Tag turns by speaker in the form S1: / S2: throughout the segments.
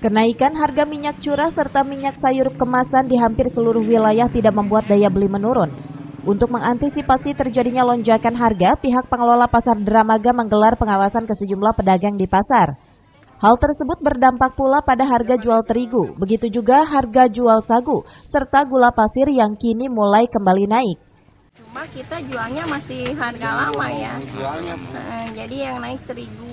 S1: Kenaikan harga minyak curah serta minyak sayur kemasan di hampir seluruh wilayah tidak membuat daya beli menurun. Untuk mengantisipasi terjadinya lonjakan harga, pihak pengelola pasar Dramaga menggelar pengawasan ke sejumlah pedagang di pasar. Hal tersebut berdampak pula pada harga jual terigu, begitu juga harga jual sagu, serta gula pasir yang kini mulai kembali naik.
S2: Cuma kita jualnya masih harga lama ya. Eh, jadi yang naik terigu.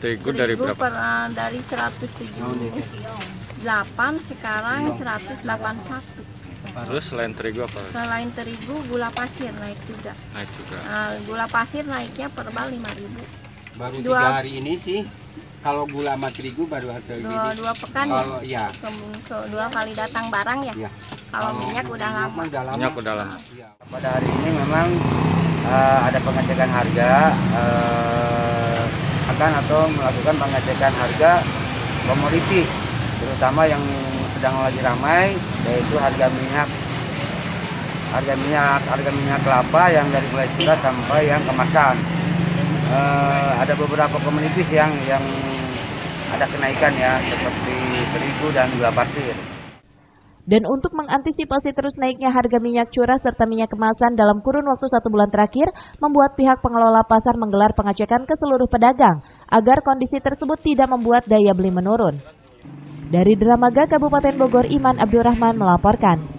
S3: Terigu dari berapa?
S2: per, eh, dari 178 sekarang 181.
S3: Terus selain terigu apa?
S2: Selain terigu gula pasir naik juga.
S3: Naik juga.
S2: Nah, gula pasir naiknya per bal 5000.
S4: Baru
S2: Dua-
S4: tiga hari ini sih, kalau gula sama terigu baru ada
S2: Dua,
S4: gini.
S2: dua pekan ya.
S4: Kalau ya,
S2: Ke, ke- dua kali datang barang ya.
S4: Iya.
S2: Kalau minyak udah lama.
S4: memang udah lama.
S3: Minyak udah lama.
S4: Iya.
S5: Pada hari ini memang eh, ada pengecekan harga eh, akan atau melakukan pengecekan harga komoditi terutama yang sedang lagi ramai yaitu harga minyak harga minyak harga minyak kelapa yang dari mulai curah sampai yang kemasan Eh, ada beberapa komoditis yang yang ada kenaikan ya seperti terigu dan gula pasir.
S1: Dan untuk mengantisipasi terus naiknya harga minyak curah serta minyak kemasan dalam kurun waktu satu bulan terakhir, membuat pihak pengelola pasar menggelar pengecekan ke seluruh pedagang agar kondisi tersebut tidak membuat daya beli menurun. Dari Dramaga Kabupaten Bogor, Iman Abdurrahman melaporkan.